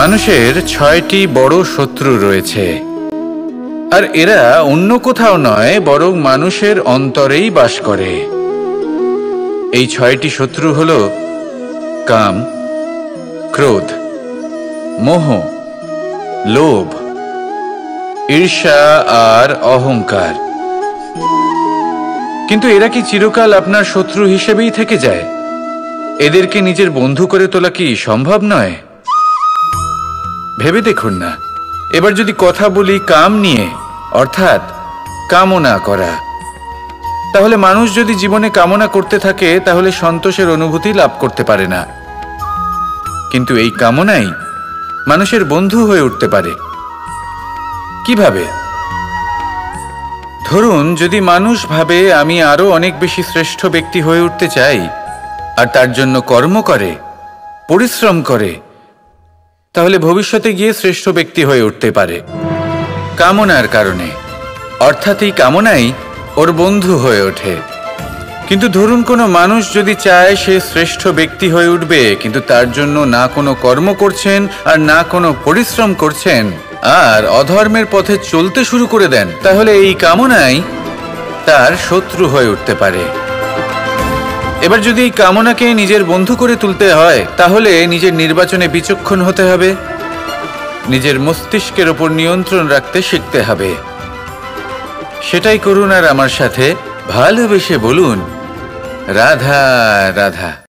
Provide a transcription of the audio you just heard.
মানুষের ছয়টি বড় শত্রু রয়েছে। আর এরা অন্য কোথাও নয়, বরং মানুষের অন্তরেই বাস করে। এই ছয়টি শত্রু হল কাম, ক্রোধ, মোহ, লোভ, ঈর্ষা আর অহংকার। কিন্তু এরা কি চিরকাল আপনার শত্রু হিসেবেই থেকে যায়? এদেরকে নিজের বন্ধু করে তোলা কি সম্ভব নয়? ভেবে দেখুন না। এবার যদি কথা বলি কাম নিয়ে, অর্থাৎ কামনা করা। তাহলে মানুষ যদি জীবনে কামনা করতে থাকে, তাহলে সন্তোষের অনুভূতি লাভ করতে পারে না। কিন্তু এই কামনাই মানুষের বন্ধু হয়ে উঠতে পারে। কীভাবে? ধরুন, যদি মানুষ ভাবে আমি আরও অনেক বেশি শ্রেষ্ঠ ব্যক্তি হয়ে উঠতে চাই, আর তার জন্য কর্ম করে, পরিশ্রম করে তাহলে ভবিষ্যতে গিয়ে শ্রেষ্ঠ ব্যক্তি হয়ে উঠতে পারে। কামনার কারণে। অর্থাৎ এই কামনাই ওর বন্ধু হয়ে ওঠে। কিন্তু ধরুন কোনো মানুষ যদি চায় সে শ্রেষ্ঠ ব্যক্তি হয়ে উঠবে, কিন্তু তার জন্য না কোনো কর্ম করছেন আর না কোনো পরিশ্রম করছেন, আর অধর্মের পথে চলতে শুরু করে দেন, তাহলে এই কামনাই তার শত্রু হয়ে উঠতে পারে। এবার যদি এই কামনাকে নিজের বন্ধু করে তুলতে হয়, তাহলে নিজের নির্বাচনে বিচক্ষণ হতে হবে। নিজের মস্তিষ্কের ওপর নিয়ন্ত্রণ রাখতে শিখতে হবে। সেটাই করুন আর আমার সাথে ভালোবেসে বলুন, রাধা রাধা।